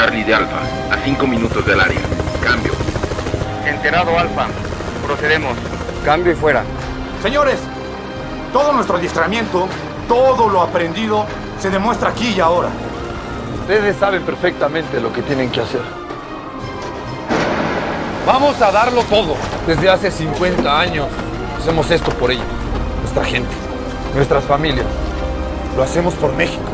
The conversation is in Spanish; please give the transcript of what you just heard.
Charlie de Alfa, a 5 minutos del área. Cambio. Enterado Alfa. Procedemos. Cambio y fuera. Señores, todo nuestro adiestramiento, todo lo aprendido, se demuestra aquí y ahora. Ustedes saben perfectamente lo que tienen que hacer. Vamos a darlo todo. Desde hace 50 años hacemos esto por ellos, nuestra gente, nuestras familias. Lo hacemos por México.